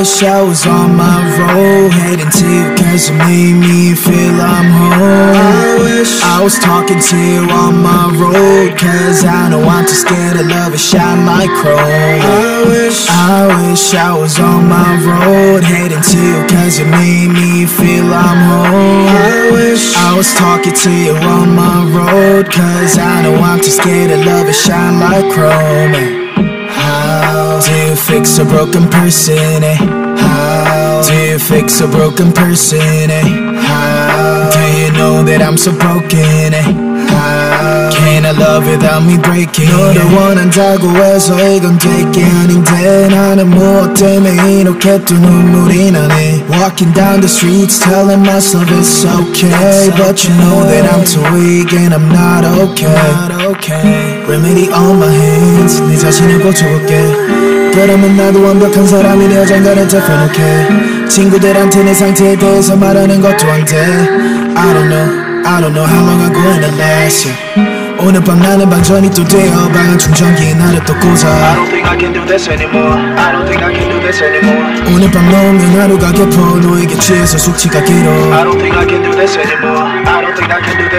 wish I was on my road Heading to you cause you made me feel I'm home. I wish I was talking to you on my road Cause I know I'm too scared to love and shine my chrome. I wish I wish I was on my road Heading to you cause you made me feel I'm home. I wish I was talking to you on my road Cause I know I'm too scared to love and shine like chrome. how do you fix a broken person, eh? How do you fix a broken person, eh? How do you know that I'm so broken, eh? How can I love without me breaking? 너를 원한다고 해서 이건 될 게 아닌데 나는 무엇 때문에 이렇게 또 눈물이 나네 Walking down the streets telling myself it's okay But you know that I'm too weak and I'm not okay Remedy on my hands 네 자신을 고쳐볼게 그러면 나도 완벽한 사람이 내 어장가를 definique 친구들한테 내 상태에 대해서 말하는 것도 안돼 I don't know I don't know how long I'm going to last yeah. 오늘 밤 나는 반전이 또 되어 방한 충전기에 나를 또 꽂아 I don't think I can do this anymore. I don't think I can do this anymore. 오늘 밤 너면 하루가 깊어 너에게 취해서 숙취가 길어 I don't think I can do this anymore.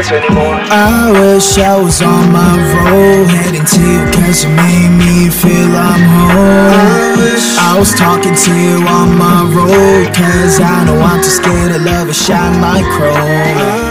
This anymore. I wish I was on my road Heading to you cause you made me feel I'm home I wish I was talking to you on my road Cause I know I'm too scared to love a shine my chrome